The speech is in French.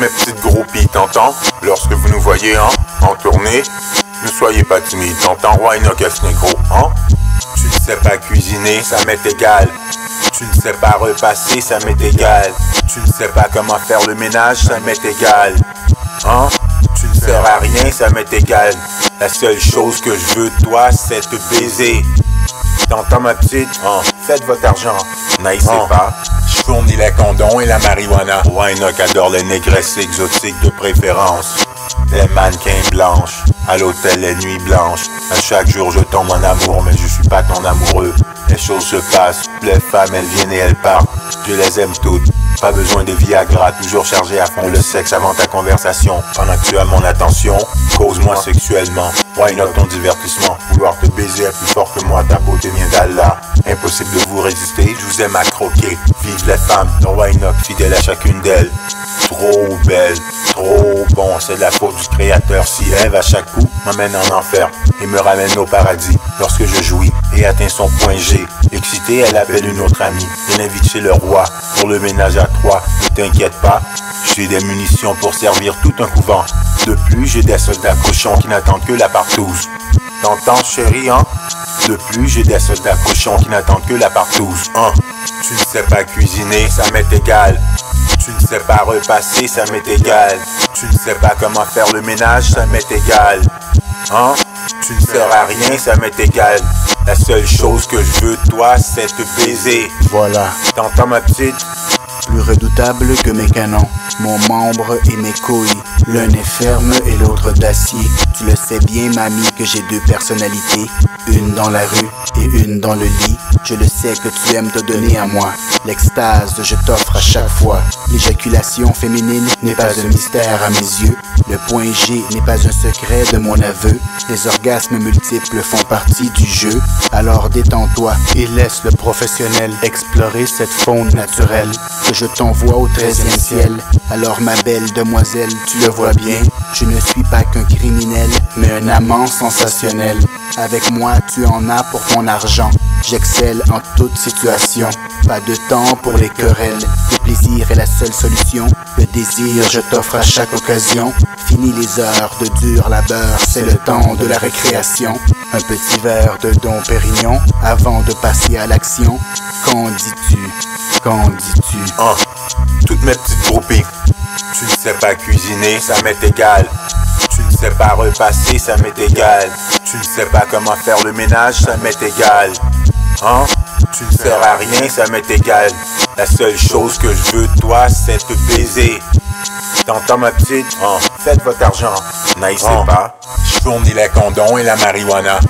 mes petites groupies, t'entends? Lorsque vous nous voyez, hein, en tournée, ne soyez pas timides, t'entends? Why not négro, hein? Tu ne sais pas cuisiner, ça m'est égal. Tu ne sais pas repasser, ça m'est égal. Tu ne sais pas comment faire le ménage, ça m'est égal. Hein? Tu ne sers à rien, ça m'est égal. La seule chose que je veux de toi, c'est te baiser. T'entends ma petite? Hein? Faites votre argent. N'aïssez hein? pas. Fournis les condoms et la marijuana. Wynock adore les négresses exotiques de préférence. Les mannequins blanches. À l'hôtel, les nuits blanches. À chaque jour, je tombe en amour, mais je suis pas ton amoureux. Les choses se passent. Les femmes, elles viennent et elles partent. Je les aime toutes. Pas besoin de Viagra, toujours chargé à fond le sexe avant ta conversation. Pendant que tu as mon attention, cause-moi sexuellement. Why not ton divertissement Vouloir te baiser est plus fort que moi, ta beauté vient d'Allah. Impossible de vous résister, je vous aime à croquer. Vive les femmes, dans Why not, fidèle à chacune d'elles. Trop belle, trop bon, c'est la faute du créateur. Si Eve à chaque coup m'amène en enfer et me ramène au paradis lorsque je jouis et atteins son point G. Excitée, elle appelle une autre amie et l'invite chez le roi pour le ménage à trois. Ne t'inquiète pas, j'ai des munitions pour servir tout un couvent. De plus, j'ai des soldats cochons qui n'attendent que la partouze. T'entends, chérie, hein? De plus, j'ai des soldats cochons qui n'attendent que la partouze, hein? Tu ne sais pas cuisiner, ça m'est égal. Tu ne sais pas repasser, ça m'est égal. Tu ne sais pas comment faire le ménage, ça m'est égal. Hein? Tu ne sers à rien, ça m'est égal. La seule chose que je veux de toi, c'est te baiser. Voilà. T'entends ma petite? Plus redoutable que mes canons, mon membre et mes couilles. L'un est ferme et l'autre d'acier. Tu le sais bien, mamie, que j'ai deux personnalités. Une dans la rue une dans le lit. Je le sais que tu aimes te donner à moi. L'extase, je t'offre à chaque fois. L'éjaculation féminine n'est pas un mystère à mes yeux. Le point G n'est pas un secret de mon aveu. Les orgasmes multiples font partie du jeu. Alors détends-toi et laisse le professionnel explorer cette faune naturelle que je t'envoie au treizième ciel. Alors ma belle demoiselle, tu le vois bien, je ne suis pas qu'un criminel, mais un amant sensationnel. Avec moi, tu en as pour ton argent. J'excelle en toute situation. Pas de temps pour les querelles. Le plaisir est la seule solution. Le désir, je t'offre à chaque occasion. Fini les heures de dur labeur, c'est le temps de la récréation. Un petit verre de Don Pérignon avant de passer à l'action. Qu'en dis-tu? Qu'en dis-tu? Oh, Toutes mes petites groupies. Tu ne sais pas cuisiner, ça m'est égal. Tu ne sais pas repasser, ça m'est égal. Tu ne sais pas comment faire le ménage, ça m'est égal. Hein? Tu ne sers à rien, ça m'est égal. La seule chose que je veux de toi, c'est te baiser. T'entends ma petite? Hein? Faites votre argent. N'aïssez hein? pas. Je fournis les condoms et la marijuana.